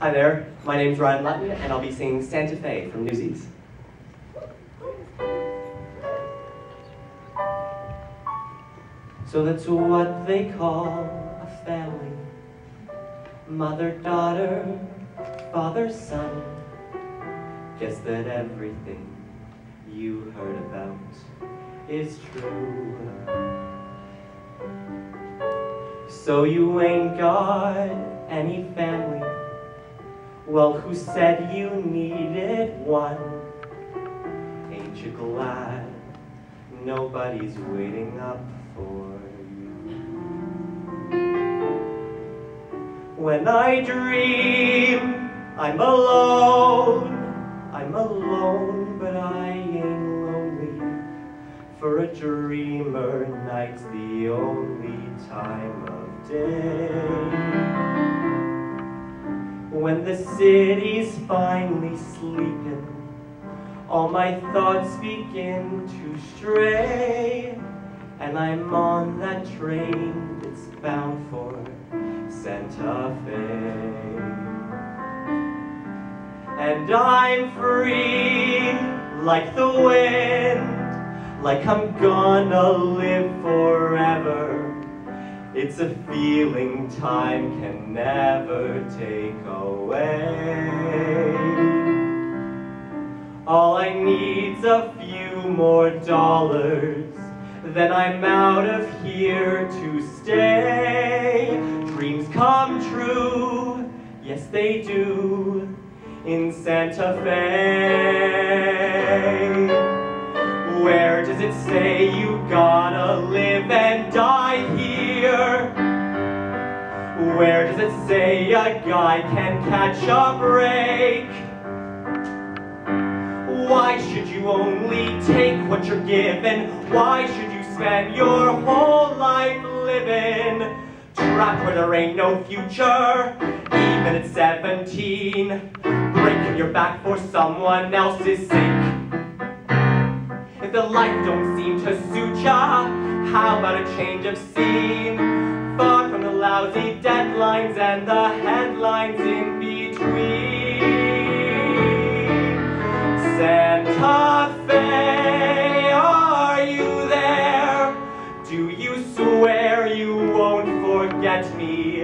Hi there, my name's Ryan Lutton, and I'll be singing Santa Fe from Newsies. So that's what they call a family. Mother, daughter, father, son. Guess that everything you heard about is true. So you ain't got any family. Well, who said you needed one? Ain't you glad nobody's waiting up for you? When I dream I'm alone, I'm alone, but I ain't lonely. For a dreamer, night's the only time of day. The city's finally sleeping, all my thoughts begin to stray, and I'm on that train that's bound for Santa Fe. And I'm free like the wind, like I'm gonna live forever. It's a feeling time can never take away. All I need's a few more dollars, then I'm out of here to stay. Dreams come true, yes they do, in Santa Fe. Where does it say you gotta live and die Where does it say a guy can catch a break? Why should you only take what you're given? Why should you spend your whole life living? Trapped where there ain't no future, even at 17. Breaking your back for someone else's sake. If the life don't seem to suit ya, how about a change of scene? Far from the lousy and the headlines in between. Santa Fe, are you there? Do you swear you won't forget me?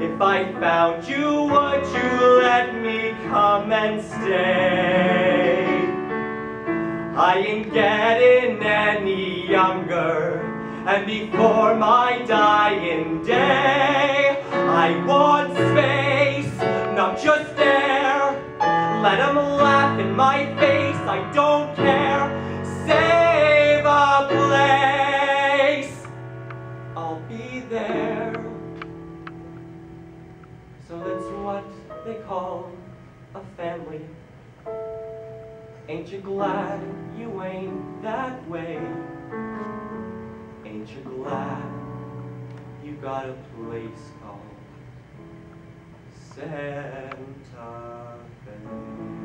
If I found you, would you let me come and stay? I ain't getting any younger, and before my dying day, I want space, not just air. Let them laugh in my face, I don't care. Save a place, I'll be there. So that's what they call a family. Ain't you glad you ain't that way? Ain't you glad you got a place called Santa Fe?